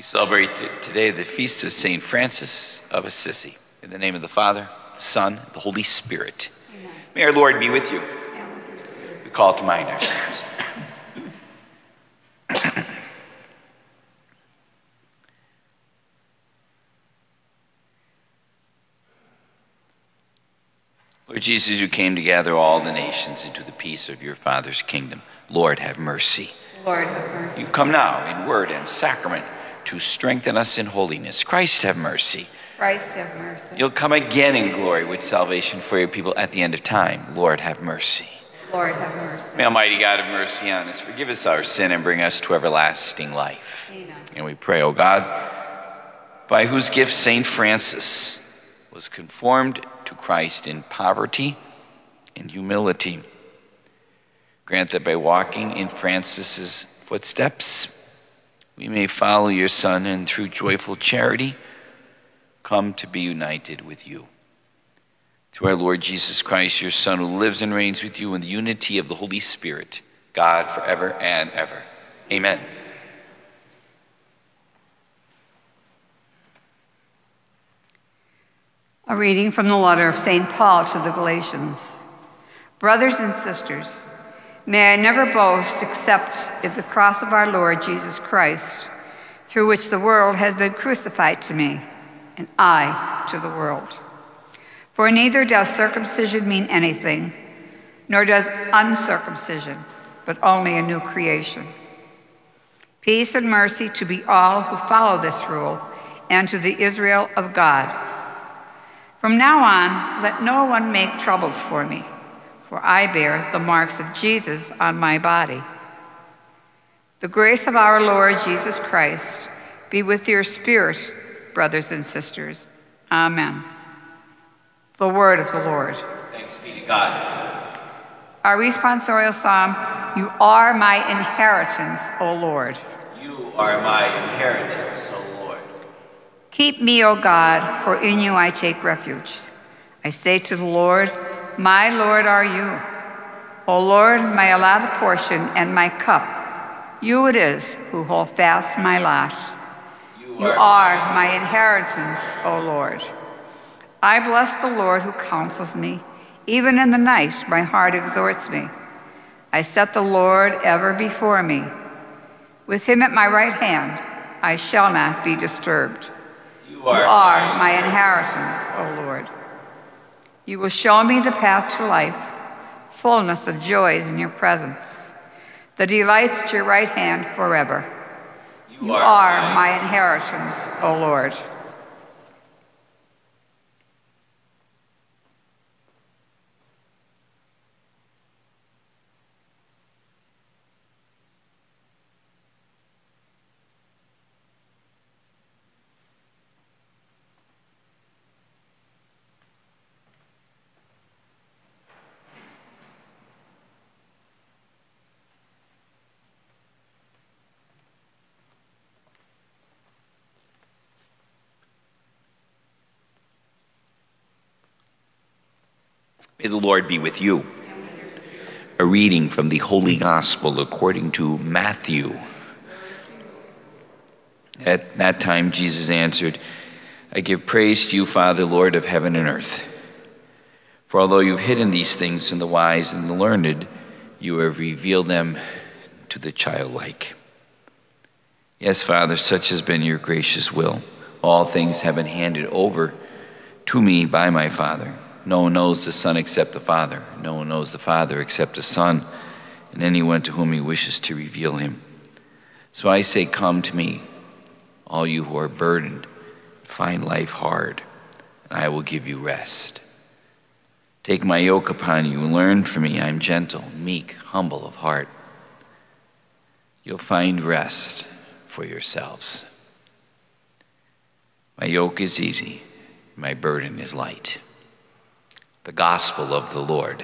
We celebrate today the feast of St. Francis of Assisi. In the name of the Father, the Son, the Holy Spirit. Amen. May our Lord be with you. We call to mind our sins. Lord Jesus, you came to gather all the nations into the peace of your Father's kingdom. Lord, have mercy. Lord, have mercy. You come now in word and sacrament to strengthen us in holiness. Christ, have mercy. Christ, have mercy. You'll come again in glory with salvation for your people at the end of time. Lord, have mercy. Lord, have mercy. May Almighty God have mercy on us, forgive us our sin, and bring us to everlasting life. Amen. And we pray, O God, by whose gift St. Francis was conformed to Christ in poverty and humility. Grant that by walking in Francis's footsteps, we may follow your Son and through joyful charity come to be united with you. Through our Lord Jesus Christ, your Son, who lives and reigns with you in the unity of the Holy Spirit, God forever and ever. Amen. A reading from the letter of St. Paul to the Galatians. Brothers and sisters, may I never boast except in the cross of our Lord Jesus Christ, through which the world has been crucified to me, and I to the world. For neither does circumcision mean anything, nor does uncircumcision, but only a new creation. Peace and mercy to be all who follow this rule, and to the Israel of God. From now on, let no one make troubles for me, for I bear the marks of Jesus on my body. The grace of our Lord Jesus Christ be with your spirit, brothers and sisters. Amen. The word of the Lord. Thanks be to God. Our responsorial psalm You are my inheritance, O Lord. You are my inheritance, O Lord. Keep me, O God, for in you I take refuge. I say to the Lord, My Lord are you. O Lord, my allotted portion and my cup. You it is who hold fast my lot. You are my inheritance, O Lord. I bless the Lord who counsels me. Even in the night, my heart exhorts me. I set the Lord ever before me. With him at my right hand, I shall not be disturbed. You You are my inheritance, O Lord. You will show me the path to life, fullness of joys in your presence, the delights at your right hand forever. You are my inheritance, O Lord. May the Lord be with you. A reading from the Holy Gospel according to Matthew. At that time, Jesus answered, I give praise to you, Father, Lord of heaven and earth. For although you've hidden these things from the wise and the learned, you have revealed them to the childlike. Yes, Father, such has been your gracious will. All things have been handed over to me by my Father. No one knows the Son except the Father. No one knows the Father except the Son, and anyone to whom he wishes to reveal him. So I say, Come to me, all you who are burdened, find life hard, and I will give you rest. Take my yoke upon you and learn from me. I am gentle, meek, humble of heart. You'll find rest for yourselves. My yoke is easy, my burden is light. The gospel of the Lord.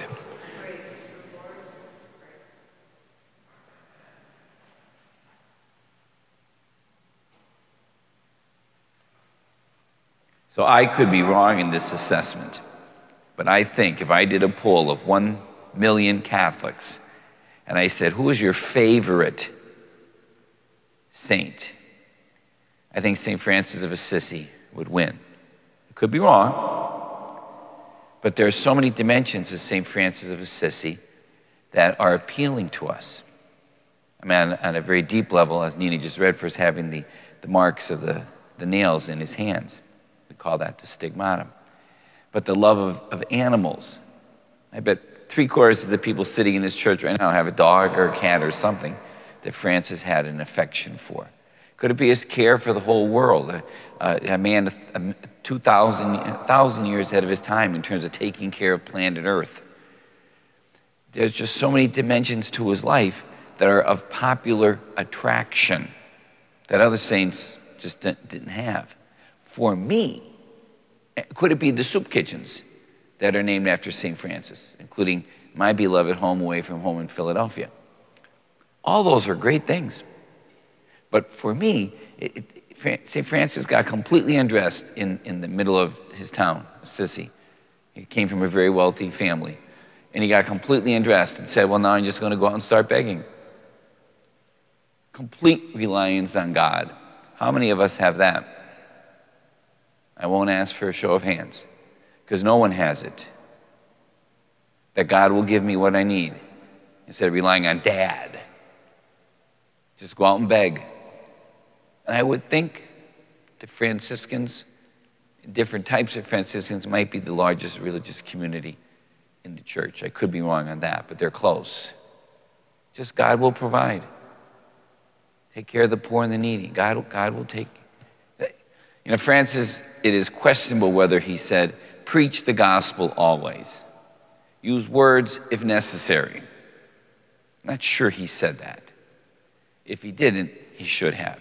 So I could be wrong in this assessment, but I think if I did a poll of one million Catholics and I said, Who is your favorite saint? I think St. Francis of Assisi would win. I could be wrong, but there are so many dimensions of St. Francis of Assisi that are appealing to us. I mean, on, a very deep level, as Nina just read for us, having the, the marks of the, the nails in his hands. We call that the stigmatum. But the love of, of animals. I bet three quarters of the people sitting in this church right now have a dog or a cat or something that Francis had an affection for. Could it be his care for the whole world? A, a man 2,000 1,000 years ahead of his time in terms of taking care of planet Earth. There's just so many dimensions to his life that are of popular attraction that other saints just didn't have. For me, eh, could it be the soup kitchens that are named after St. Francis, including my beloved home away from home in Philadelphia? All those are great things. But for me, St. Francis got completely undressed in, in the middle of his town, Assisi. He came from a very wealthy family. And he got completely undressed and said, Well, now I'm just going to go out and start begging. Complete reliance on God. How many of us have that? I won't ask for a show of hands because no one has it. That God will give me what I need instead of relying on dad. Just go out and beg. And I would think the Franciscans, different types of Franciscans, might be the largest religious community in the church. I could be wrong on that, but they're close. Just God will provide. Take care of the poor and the needy. God, God will take. You know, Francis, it is questionable whether he said, preach the gospel always. Use words if necessary. Not sure he said that. If he didn't, he should have.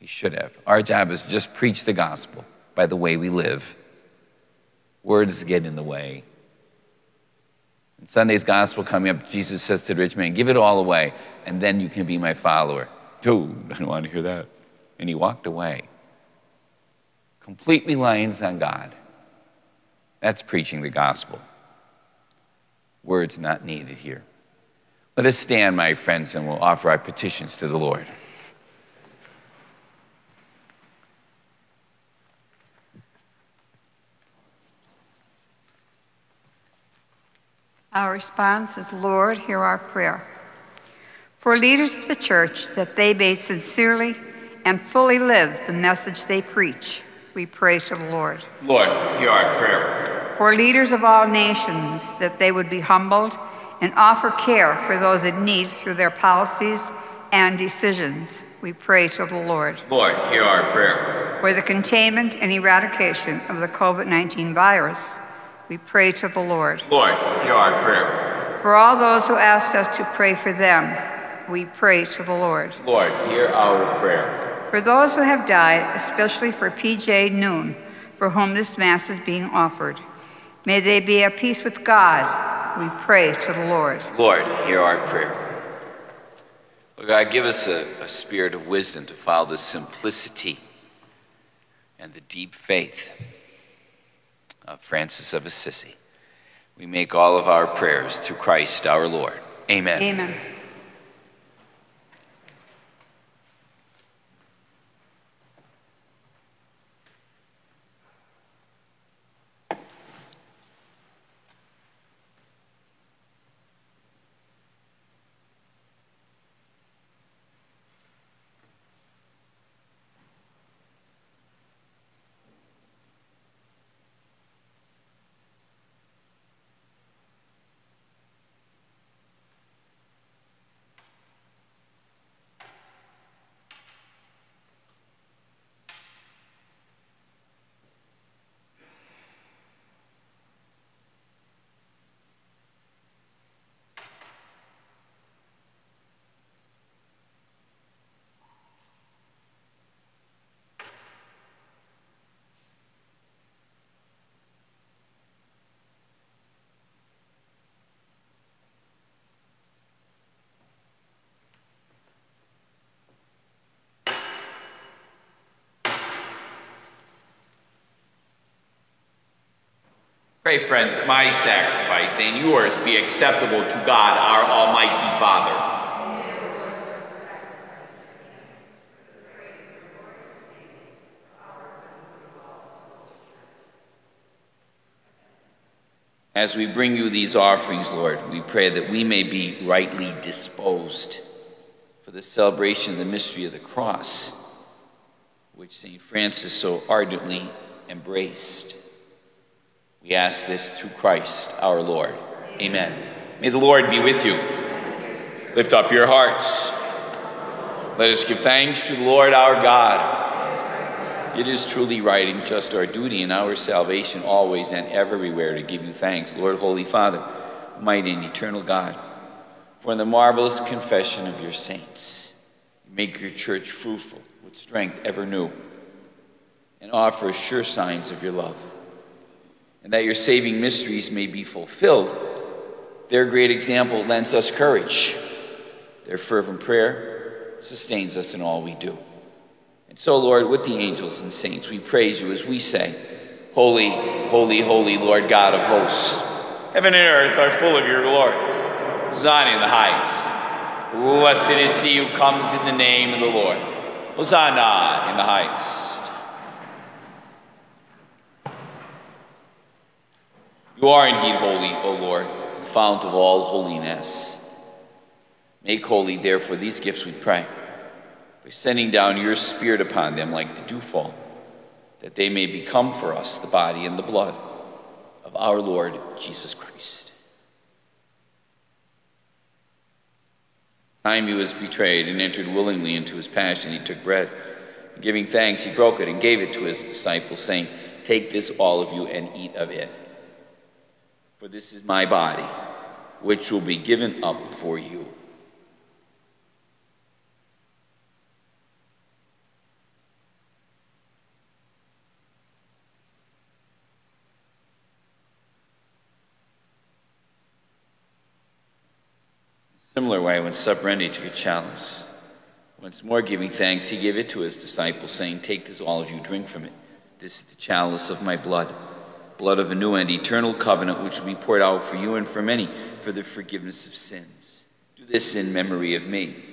He should have. Our job is just preach the gospel by the way we live. Words get in the way. In Sunday's gospel coming up, Jesus says to the rich man, Give it all away, and then you can be my follower. Dude, I don't want to hear that. And he walked away. Complete reliance on God. That's preaching the gospel. Words not needed here. Let us stand, my friends, and we'll offer our petitions to the Lord. Our response is, Lord, hear our prayer. For leaders of the church, that they may sincerely and fully live the message they preach, we pray to the Lord. Lord, hear our prayer. For leaders of all nations, that they would be humbled and offer care for those in need through their policies and decisions, we pray to the Lord. Lord, hear our prayer. For the containment and eradication of the COVID 19 virus, we pray to the Lord. Lord, hear our prayer. For all those who asked us to pray for them, we pray to the Lord. Lord, hear our prayer. For those who have died, especially for PJ Noon, for whom this Mass is being offered, may they be at peace with God. We pray to the Lord. Lord, hear our prayer. Lord God, give us a, a spirit of wisdom to follow the simplicity and the deep faith of Francis of Assisi. We make all of our prayers through Christ our Lord. Amen. Amen. Pray, friends, that my sacrifice and yours be acceptable to God, our Almighty Father. As we bring you these offerings, Lord, we pray that we may be rightly disposed for the celebration of the mystery of the cross, which St. Francis so ardently embraced. We ask this through Christ our Lord. Amen. May the Lord be with you. Lift up your hearts. Let us give thanks to the Lord our God. It is truly right and just our duty and our salvation always and everywhere to give you thanks, Lord, Holy Father, mighty and eternal God, for the marvelous confession of your saints, you make your church fruitful with strength ever new and offer sure signs of your love. And that your saving mysteries may be fulfilled, their great example lends us courage. Their fervent prayer sustains us in all we do. And so, Lord, with the angels and saints, we praise you as we say, Holy, holy, holy, Lord God of hosts. Heaven and earth are full of your glory. Hosanna in the highest. Blessed is he who comes in the name of the Lord. Hosanna in the highest. You are indeed holy, O Lord, the fount of all holiness. Make holy, therefore, these gifts, we pray, by sending down your Spirit upon them like the dewfall, that they may become for us the body and the blood of our Lord Jesus Christ. Time he was betrayed and entered willingly into his passion, he took bread. Giving thanks, he broke it and gave it to his disciples, saying, Take this, all of you, and eat of it. For this is my body, which will be given up for you. Similar way, when supper ended, took a chalice. Once more giving thanks, he gave it to his disciples, saying, Take this, all of you, drink from it. This is the chalice of my blood, blood of a new and eternal covenant, which will be poured out for you and for many for the forgiveness of sins. Do this in memory of me.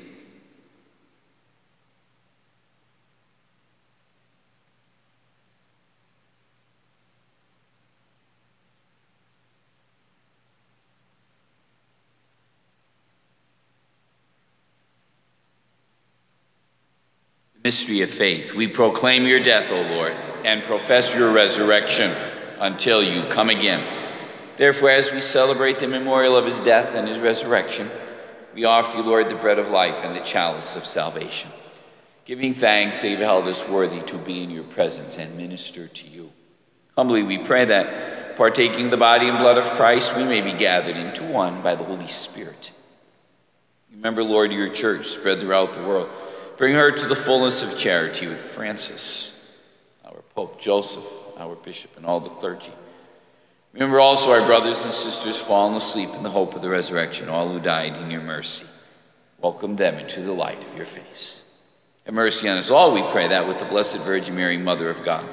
Mystery of faith. We proclaim your death, O Lord, and profess your resurrection until you come again. Therefore, as we celebrate the memorial of his death and his resurrection, we offer you, Lord, the bread of life and the chalice of salvation. Giving thanks that you've held us worthy to be in your presence and minister to you. Humbly we pray that, partaking the body and blood of Christ, we may be gathered into one by the Holy Spirit. Remember, Lord, your church spread throughout the world Bring her to the fullness of charity with Francis, our Pope Joseph, our Bishop, and all the clergy. Remember also our brothers and sisters fallen asleep in the hope of the resurrection, all who died in your mercy. Welcome them into the light of your face. Have mercy on us all, we pray that with the Blessed Virgin Mary, Mother of God,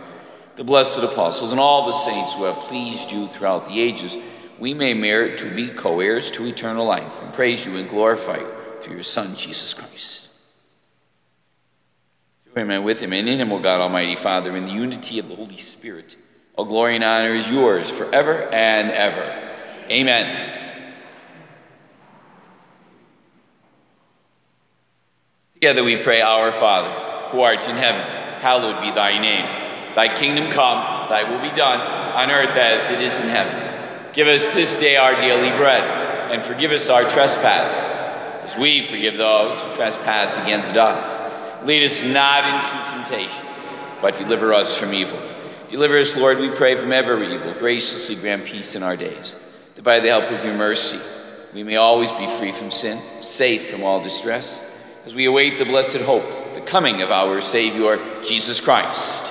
the blessed apostles, and all the saints who have pleased you throughout the ages, we may merit to be co heirs to eternal life and praise you and glorify you through your Son, Jesus Christ. Amen. With him and in him, O God Almighty Father, in the unity of the Holy Spirit. All glory and honor is yours forever and ever. Amen. Together we pray, Our Father, who art in heaven, hallowed be thy name. Thy kingdom come, thy will be done, on earth as it is in heaven. Give us this day our daily bread, and forgive us our trespasses, as we forgive those who trespass against us Lead us not into temptation, but deliver us from evil. Deliver us, Lord, we pray, from every evil. Graciously grant peace in our days, that by the help of your mercy we may always be free from sin, safe from all distress, as we await the blessed hope, the coming of our Savior, Jesus Christ.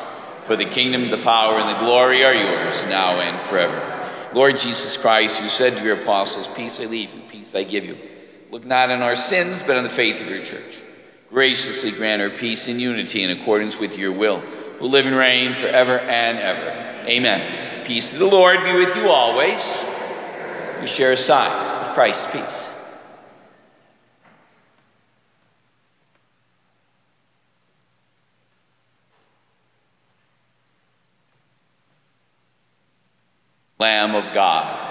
For the kingdom, the power, and the glory are yours, now and forever. Lord Jesus Christ, you said to your apostles, Peace I leave you, peace I give you. Look not on our sins, but on the faith of your church graciously grant her peace and unity in accordance with your will, who live and reign forever and ever. Amen. Peace of the Lord be with you always. We share a sign of Christ's peace. Lamb of God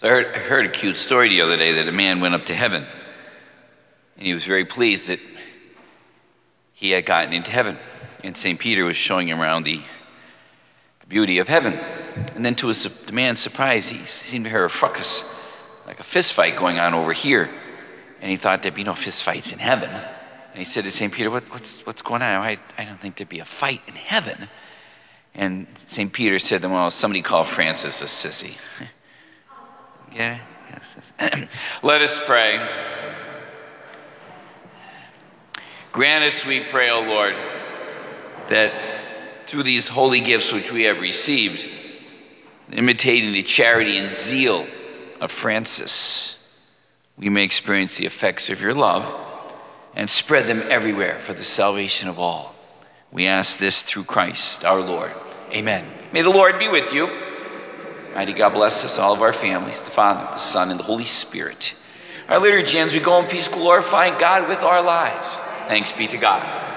So I heard, I heard a cute story the other day that a man went up to heaven and he was very pleased that he had gotten into heaven. And St. Peter was showing him around the, the beauty of heaven. And then to his, the man's surprise, he seemed to hear a fracas, like a fist fight going on over here. And he thought there'd be no fist fights in heaven. And he said to St. Peter, what, what's, what's going on? I, I don't think there'd be a fight in heaven. And St. Peter said to him, Well, somebody call Francis a sissy. Yeah? Let us pray. Grant us, we pray, O Lord, that through these holy gifts which we have received, imitating the charity and zeal of Francis, we may experience the effects of your love and spread them everywhere for the salvation of all. We ask this through Christ our Lord. Amen. May the Lord be with you. Mighty God bless us, all of our families, the Father, the Son, and the Holy Spirit. Our liturgy ends, we go in peace, glorifying God with our lives. Thanks be to God.